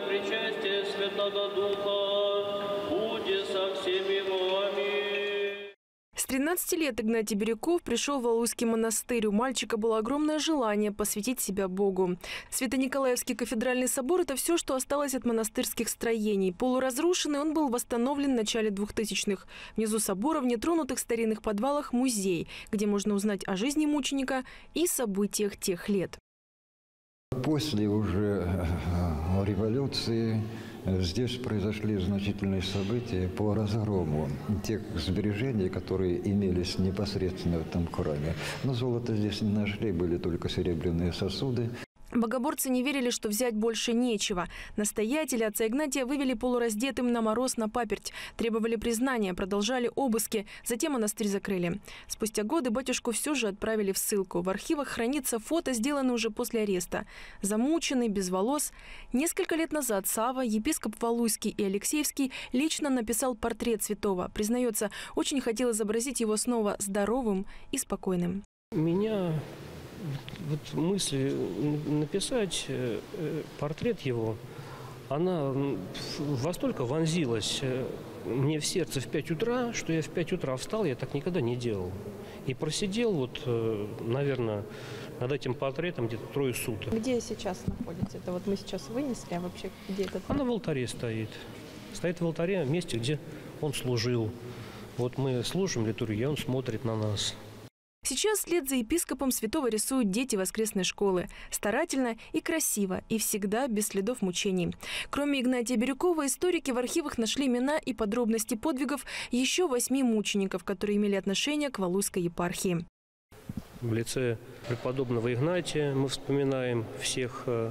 Причастие Святого Духа, будь со всеми вами. С 13 лет Игнатий Бирюков пришел в Валуйский монастырь. У мальчика было огромное желание посвятить себя Богу. Свято-Николаевский кафедральный собор – это все, что осталось от монастырских строений. Полуразрушенный он был восстановлен в начале 2000-х. Внизу собора в нетронутых старинных подвалах музей, где можно узнать о жизни мученика и событиях тех лет. После уже э, революции здесь произошли значительные события по разгрому тех сбережений, которые имелись непосредственно в этом храме. Но золота здесь не нашли, были только серебряные сосуды. Богоборцы не верили, что взять больше нечего. Настоятели отца Игнатия вывели полураздетым на мороз на паперть. Требовали признания, продолжали обыски. Затем монастырь закрыли. Спустя годы батюшку все же отправили в ссылку. В архивах хранится фото, сделанное уже после ареста. Замученный, без волос. Несколько лет назад Сава, епископ Валуйский и Алексеевский, лично написал портрет святого. Признается, очень хотел изобразить его снова здоровым и спокойным. Меня вот мысль написать э, э, портрет его, она во столько вонзилась э, мне в сердце в 5 утра, что я в 5 утра встал, я так никогда не делал. И просидел вот, наверное, над этим портретом где-то трое суток. Где сейчас находится? Это вот мы сейчас вынесли, а вообще где это? Она в алтаре стоит. Стоит в алтаре, в месте, где он служил. Вот мы служим литургию, он смотрит на нас. Сейчас вслед за епископом святого рисуют дети воскресной школы. Старательно и красиво, и всегда без следов мучений. Кроме Игнатия Бирюкова, историки в архивах нашли имена и подробности подвигов еще восьми мучеников, которые имели отношение к Валуйской епархии. В лице преподобного Игнатия мы вспоминаем всех э,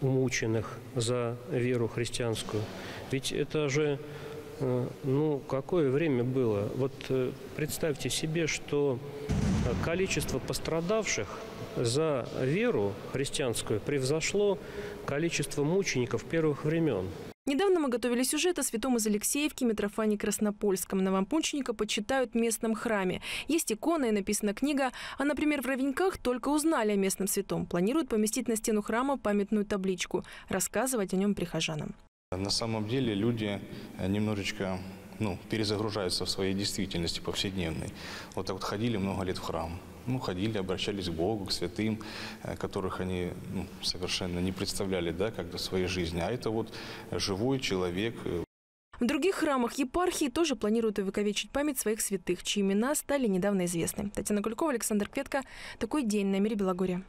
умученных за веру христианскую. Ведь это же ну, какое время было? Вот э, представьте себе, что количество пострадавших за веру христианскую превзошло количество мучеников первых времен. Недавно мы готовили сюжет о святом из Алексеевки Митрофане Краснопольском. Новомученика почитают в местном храме. Есть икона и написана книга. А, например, в Ровеньках только узнали о местном святом. Планируют поместить на стену храма памятную табличку. Рассказывать о нем прихожанам. На самом деле люди э, немножечко ну, перезагружаются в своей действительности повседневной. Вот так вот ходили много лет в храм. Ну, ходили, обращались к Богу, к святым, э, которых они ну, совершенно не представляли, да, как-то своей жизни. А это вот живой человек. Э. В других храмах епархии тоже планируют увековечить память своих святых, чьи имена стали недавно известны. Татьяна Кулькова, Александр Кветко. Такой день на мире Белогорья.